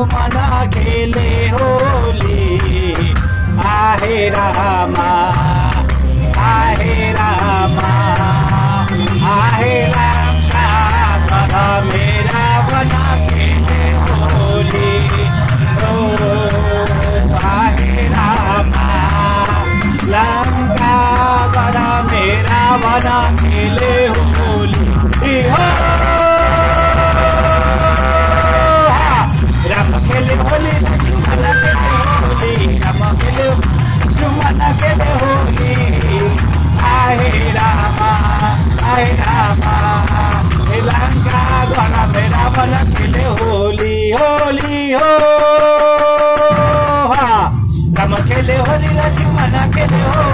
लक्ष्मण खेले होली। आहे रामा आहे रामा आहे कर मेरा बना खेले होली। ओ आहे रामा लंका कर मेरा बना खेले होली। लंका गण मेरा बन खेले होली होली हो हा। राम खेले होली लक्ष्मण खेले होली